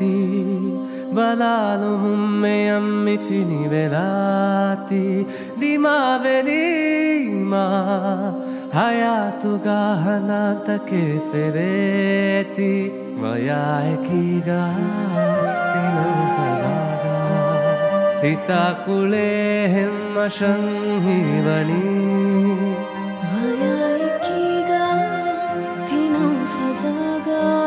ti balalo mumme ammi fini velati di ma venima hayatu gahana ta ke fereti maya e ki ga ti no fazaga ita kule hemma shanghi vani maya e ga fazaga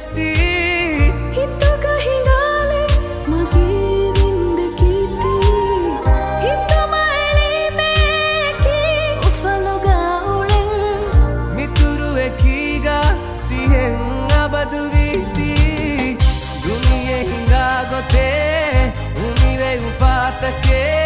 වැස්දී හිතුකහිගාලෙ මගේ වින්ද කීතී හිතුමයිලිමේකි උසලොගා උරෙන් මිතුරුවකීගා තිහෙන් අබදුවීදී දුනියෙහිගා ගොතේ උනිවෙ උපාතකේ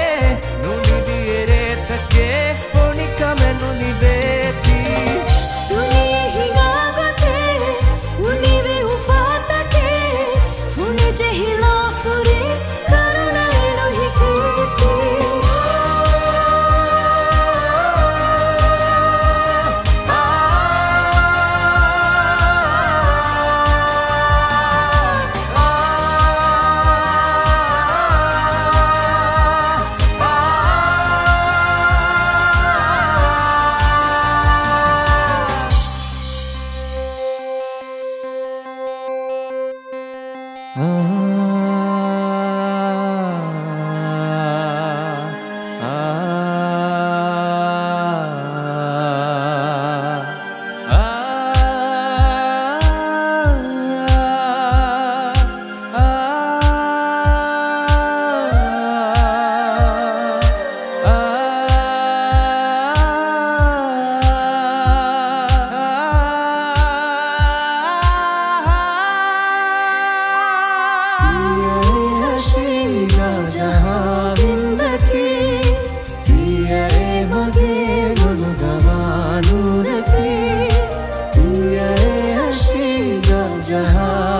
जहाँ